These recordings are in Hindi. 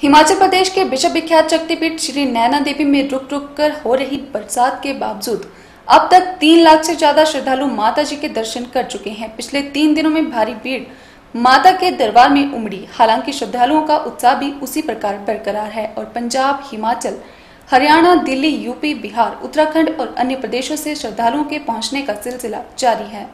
हिमाचल प्रदेश के विश्व विख्यात शक्तिपीठ श्री नैना देवी में रुक रुक कर हो रही बरसात के बावजूद अब तक तीन लाख से ज़्यादा श्रद्धालु माता जी के दर्शन कर चुके हैं। पिछले तीन दिनों में भारी भीड़ माता के दरबार में उमड़ी। हालाँकि श्रद्धालुओं का उत्साह भी उसी प्रकार बरकरार है और पंजाब, हिमाचल, हरियाणा, दिल्ली, यूपी, बिहार, उत्तराखंड और अन्य प्रदेशों से श्रद्धालुओं के पहुँचने का सिलसिला जारी है।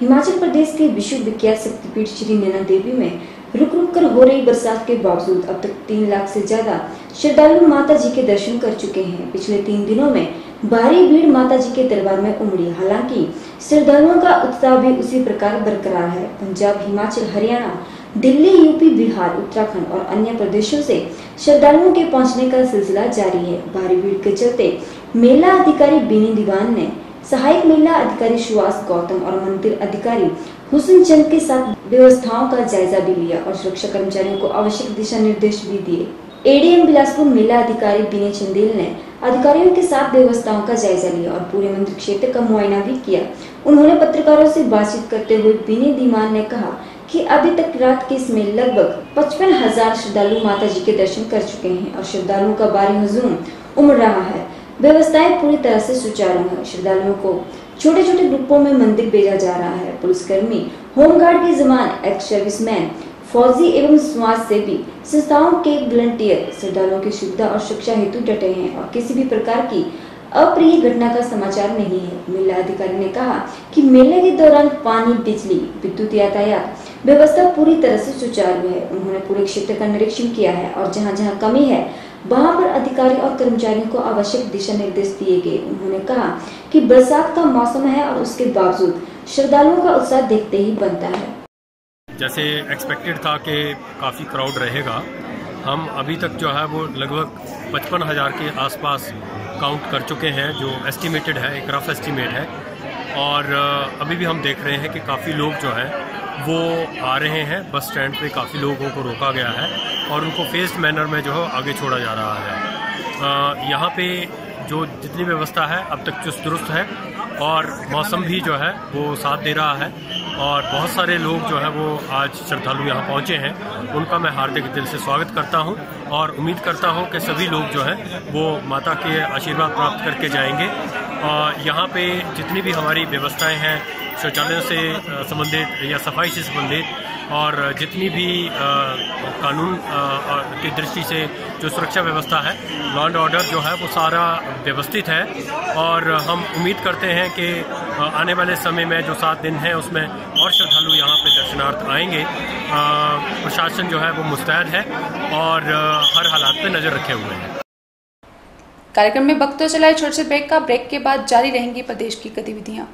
हिमाचल प्रदेश के विश्व विख्यात शक्तिपीठ श्री नैना देवी में रुक रुक कर हो रही बरसात के बावजूद अब तक तीन लाख से ज़्यादा श्रद्धालु माता जी के दर्शन कर चुके हैं। पिछले तीन दिनों में भारी भीड़ माता जी के दरबार में उमड़ी। हालाँकि श्रद्धालुओं का उत्साह भी उसी प्रकार बरकरार है। पंजाब, हिमाचल, हरियाणा, दिल्ली, यूपी, बिहार, उत्तराखंड और अन्य प्रदेशों से श्रद्धालुओं के पहुँचने का सिलसिला जारी है। भारी भीड़ के चलते मेला अधिकारी बीनी दीवान ने सहायक महिला अधिकारी सुहास गौतम और मंदिर अधिकारी हुसन चंद के साथ व्यवस्थाओं का जायजा भी लिया और सुरक्षा कर्मचारियों को आवश्यक दिशा निर्देश भी दिए। एडीएम बिलासपुर मेला अधिकारी बिने चंदेल ने अधिकारियों के साथ व्यवस्थाओं का जायजा लिया और पूरे मंदिर क्षेत्र का मुआयना भी किया। उन्होंने पत्रकारों से बातचीत करते हुए बिने दीमान ने कहा कि अभी तक रात के इसमें लगभग पचपन हज़ार श्रद्धालु माता जी के दर्शन कर चुके हैं और श्रद्धालुओं का बारी हजूम उमड़ रहा है। व्यवस्थाएँ पूरी तरह से सुचारू है। श्रद्धालुओं को छोटे छोटे ग्रुपों में मंदिर भेजा जा रहा है। पुलिसकर्मी, होमगार्ड के जवान एक्स सर्विसमैन फौजी एवं समाज सेवी, संस्थाओं के वॉलंटियर श्रद्धालुओं की सुविधा और शिक्षा हेतु डटे हैं और किसी भी प्रकार की अप्रिय घटना का समाचार नहीं है। मेला अधिकारी ने कहा कि मेले के दौरान पानी, बिजली, विद्युत यातायात व्यवस्था पूरी तरह से सुचारू है। उन्होंने पूरे क्षेत्र का निरीक्षण किया है और जहाँ जहाँ कमी है वहाँ पर अधिकारी और कर्मचारियों को आवश्यक दिशा निर्देश दिए गए। उन्होंने कहा कि बरसात का मौसम है और उसके बावजूद श्रद्धालुओं का उत्साह देखते ही बनता है। जैसे एक्सपेक्टेड था कि काफ़ी क्राउड रहेगा, हम अभी तक जो है वो लगभग पचपन हज़ार के आसपास काउंट कर चुके हैं, जो एस्टिमेटेड है, एक रफ एस्टिमेट है। और अभी भी हम देख रहे हैं कि काफ़ी लोग जो हैं वो आ रहे हैं, बस स्टैंड पे काफ़ी लोगों को रोका गया है और उनको फेस्ड मैनर में जो है आगे छोड़ा जा रहा है। यहाँ पे जो जितनी व्यवस्था है, अब तक चुस्त दुरुस्त है और मौसम भी जो है, वो साथ दे रहा है और बहुत सारे लोग जो है, वो आज श्रद्धालु यहाँ पहुँचे हैं। उनका मैं हार्दिक दिल से स्वागत करता हूँ और उम्मीद करता हूँ कि सभी लोग जो है, वो माता के आशीर्वाद प्राप्त करके जाएँगे। और यहाँ पे जितनी भी हमारी व्यवस्थाएँ हैं शौचालयों से संबंधित या सफ़ाई से संबंधित और जितनी भी कानून की दृष्टि से जो सुरक्षा व्यवस्था है लॉ एंड ऑर्डर जो है, वो सारा व्यवस्थित है। और हम उम्मीद करते हैं कि आने वाले समय में जो सात दिन है, उसमें और श्रद्धालु यहाँ पे दर्शनार्थ आएँगे। प्रशासन जो है, वो मुस्तैद है और हर हालात पे नज़र रखे हुए हैं। कार्यक्रम में वक्त तो चलाए छोटे से ब्रेक का। ब्रेक के बाद जारी रहेंगी प्रदेश की गतिविधियाँ।